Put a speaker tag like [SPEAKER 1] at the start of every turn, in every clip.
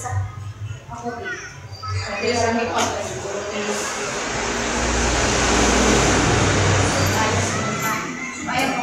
[SPEAKER 1] sa
[SPEAKER 2] ako din. sa mga Kaya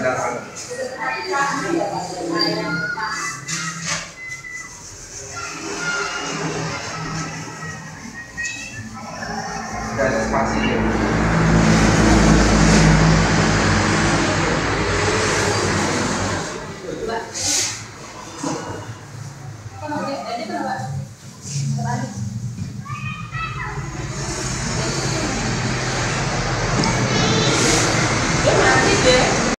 [SPEAKER 3] vazia.